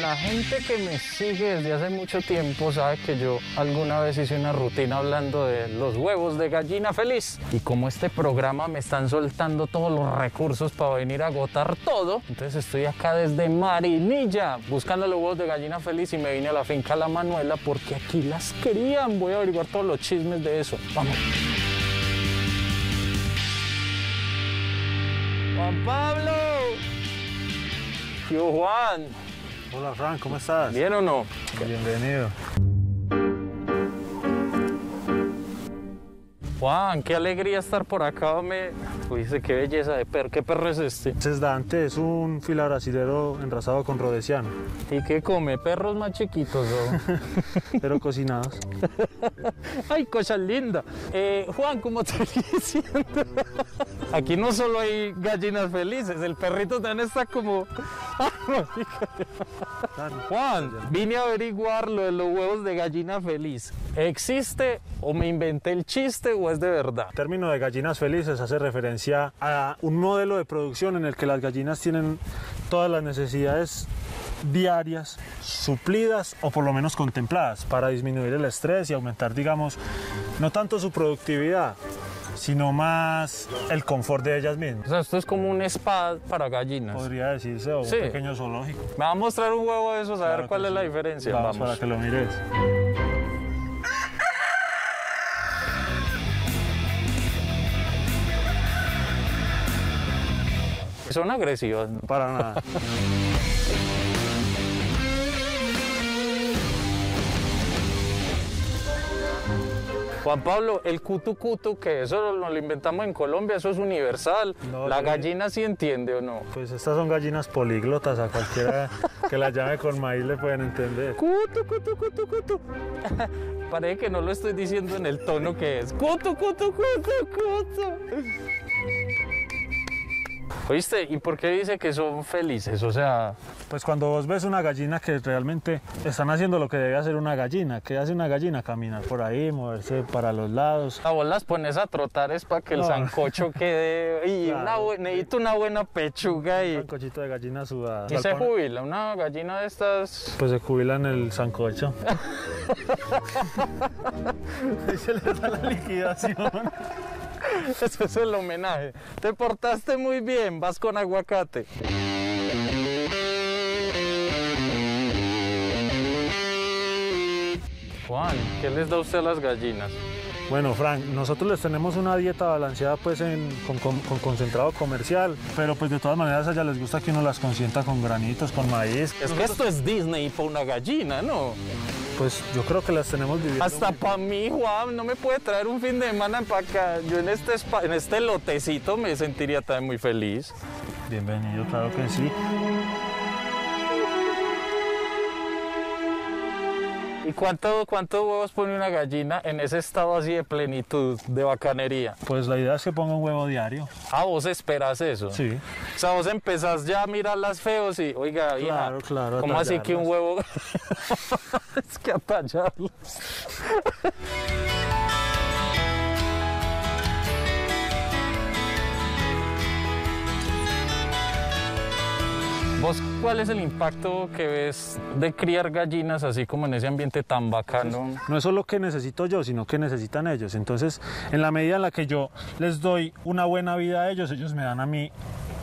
La gente que me sigue desde hace mucho tiempo sabe que yo alguna vez hice una rutina hablando de los huevos de gallina feliz. Y como este programa me están soltando todos los recursos para venir a agotar todo, entonces estoy acá desde Marinilla buscando los huevos de gallina feliz y me vine a la finca La Manuela porque aquí las querían. Voy a averiguar todos los chismes de eso. Vamos. Juan Pablo. Yo, Juan. Hola Frank, ¿cómo estás? ¿Bien o no? Bienvenido. Juan, qué alegría estar por acá. Me... Uy, qué belleza de perro. ¿Qué perro es este? Este es Dante, es un fila brasilero enrasado con rodesiano, ¿Y qué come? ¿Perros más chiquitos o...? pero cocinados. ¡Ay, cosa linda! Eh, Juan, como te diciendo, aquí no solo hay gallinas felices, el perrito también está como... Juan, vine a averiguar lo de los huevos de gallina feliz. ¿Existe o me inventé el chiste o es de verdad? El término de gallinas felices hace referencia a un modelo de producción en el que las gallinas tienen todas las necesidades diarias suplidas o por lo menos contempladas para disminuir el estrés y aumentar, digamos, no tanto su productividad, sino más el confort de ellas O mismas. sea, esto es como un spa para gallinas. Podría decirse, o Sí. un pequeño zoológico. Me va a mostrar un huevo de esos a ver Claro cuál que es la sí. diferencia. Vamos, Vamos. para que lo mires. Son agresivas. Para nada. Juan Pablo, el cutu cutu, que eso lo, lo inventamos en Colombia, eso es universal. No, la yo- gallina sí entiende o no. Pues estas son gallinas políglotas, a cualquiera que las llame con maíz le pueden entender. Cutu, cutu, cutu, cutu. Parece que no lo estoy diciendo en el tono que es. Cutu, cutu, cutu, cutu. ¿Oíste? ¿Y por qué dice que son felices? O sea, Pues cuando vos ves una gallina que realmente están haciendo lo que debe hacer una gallina, ¿qué hace una gallina? Caminar por ahí, moverse para los lados. a vos las pones a trotar es para que el No. sancocho quede... Y Claro. una bu- necesito una buena pechuga Un y... sancochito de gallina sudada. Y se jubila, una gallina de estas... Pues se jubila en el sancocho. Ahí se le da la liquidación. Ese es el homenaje. Te portaste muy bien, vas con aguacate. Juan, ¿qué les da usted a las gallinas? Bueno, Frank, nosotros les tenemos una dieta balanceada pues en- con, con- con concentrado comercial, pero pues de todas maneras a ellas les gusta que uno las consienta con granitos, con maíz. Es que esto es Disney para una gallina, ¿no? Pues yo creo que las tenemos viviendo. Hasta para mí, Juan, no me puede traer un fin de semana para acá. Yo en este, spa- en este lotecito me sentiría también muy feliz. Bienvenido, claro que sí. ¿Y cuánto, cuántos huevos pone una gallina en ese estado así de plenitud, de bacanería? Pues la idea es que ponga un huevo diario. Ah, vos esperas eso. Sí. O sea, vos empezás ya a mirarlas feos y, oiga, Claro, claro, ¿cómo así que un huevo? es que a. ¿Vos cuál es el impacto que ves de criar gallinas así como en ese ambiente tan bacano? No es solo que necesito yo, sino que necesitan ellos. Entonces, en la medida en la que yo les doy una buena vida a ellos, ellos me dan a mí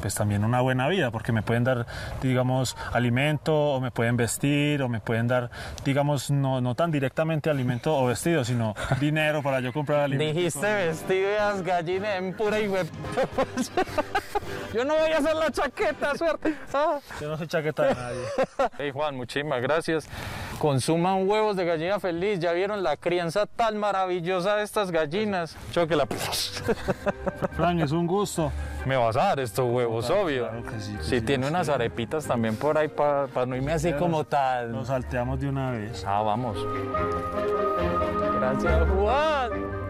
pues también una buena vida, porque me pueden dar, digamos, alimento, o me pueden vestir, o me pueden dar, digamos, no, no tan directamente alimento o vestido, sino dinero para yo comprar alimento. Dijiste vestidas gallinas en pura y Yo no voy a hacer la chaqueta, suerte. Ah. Yo no soy chaqueta de nadie. Hey Juan, muchísimas gracias. Consuman huevos de gallina feliz. Ya vieron la crianza tan maravillosa de estas gallinas. Chóquela. Frank, es un gusto. Me vas a dar estos huevos, Claro, obvio. claro que sí, que si sí, tiene sí. unas arepitas también por ahí para no irme así como tal. Nos salteamos de una vez. Ah, vamos. Gracias, Juan.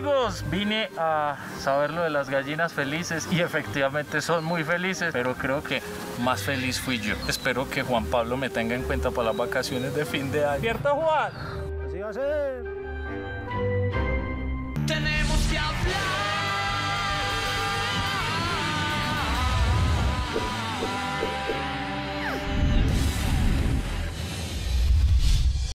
Amigos, vine a saber lo de las gallinas felices y efectivamente son muy felices, pero creo que más feliz fui yo. Espero que Juan Pablo me tenga en cuenta para las vacaciones de fin de año. ¿Cierto, Juan? Así va a ser.